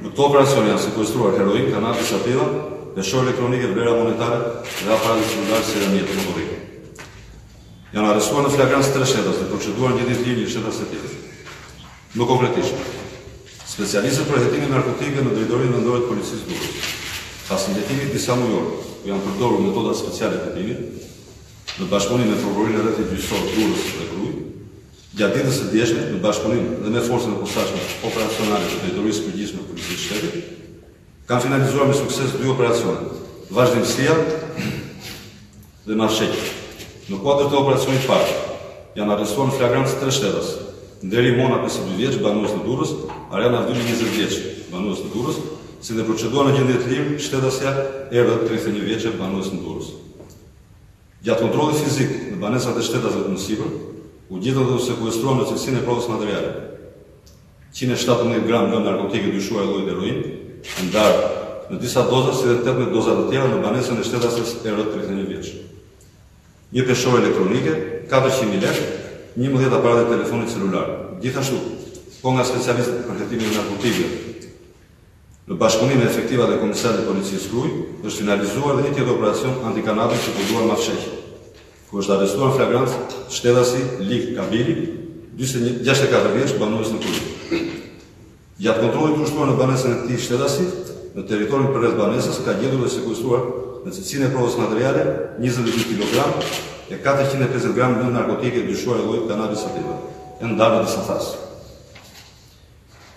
Në këto operacione janë sekuestruar heroinë, kanabis sativa, peshore elektronike, vlera monetare dhe aparate celulare si dhe mjete motorike. Janë arrestuar në flagrancë tre shtetas dhe proceduar në gjendje të lirë një shtetase tjetër. Më konkretisht, specialistët për hetimin e narkotikëve në drejtorinë vendore të policisë Durrës, pas një hetimi disa mujor, ku janë përdorur metoda speciale të hetimit, në bashkëpunim me prokurorinë e rrethit gjyqësor Durrës dhe Krujë, Gjatë ditës së djeshme, në bashkëpunim dhe me Forcën e Posaçme Operacionale të Drejtorisë së Përgjithshme të Policisë së Shtetit, kanë finalizuar me sukses dy operacione, Vazhdimësia dhe Mafsheqi. Në kuadër të operacionit të parë, janë arrestuar në flagrancë tre shtetas, Nderi Mona, pesëdhjetë e dy vjeç, banues në Durrës, Arjan Avdyli, njëzet vjeç, banues në Durrës, si dhe proceduar në gjendje të lirë shtetasja E.Dh, tridhjetë e një vjeçe, banues në Durrës. Gjatë kontrollit fizik në banesat e shtetasve të mësipër, u gjetën dhe u sekuestruan në cilësinë e provës materiale, qind e shtatëmbëdhjetë gramë lëndë narkotike e dyshuar e llojit heroinë, e ndarë në disa doza si dhe tetëmbëdhjetë doza të tjera në banesën e shtetases E.Dh tridhjetë e një vjeç. Një peshore elektronike, katërqind mijë lekë, njëmbëdhjetë aparate telefoni celularë. Gjithashtu, po nga specialistët për hetimin e narkotikëve, Në bashkëpunim me efektivat e Komisariatit të Policisë Krujë, është finalizuar dhe një tjetër operacion antikanabis i koduar Mafsheqi, ku është arrestuar në flagrancë shtetasi Lig Kabili, gjashtëdhjetë e katër vjeç, banues në Krujë. Gjatë kontrollit të ushtruar në banesën e këtij shtetasi, në territorin përreth banesës, janë gjetur dhe sekuestruar, në cilësinë e provës materiale, njëzet e dy kilogramë e katërqind e pesëdhjetë gramë lëndë narkotike e dyshuar e llojit Cannabis sativa, e ndarë në disa thasë.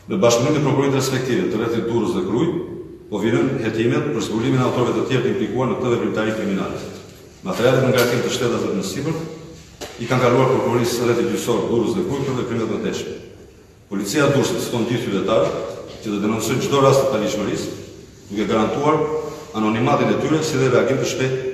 Në bashkëpunim me prokuroritë respektive të rrethit Durrës dhe Krujë, po vijojnë hetimet për zbulimin e autorëve të tjerë të implikuar në këtë veprimtari kriminale. Materialet në ngarkim të shtetasve të mësipër i kanë kaluar Prokurorisë së Rrethit Gjyqësor Durrës dhe Krujë për veprime të mëtejshme. Policia e Durrësit fton gjithë qytetarët që të denoncojnë çdo rast të paligjshmërisë, duke garantuar anonimatin e tyre si dhe reagim të shpejtë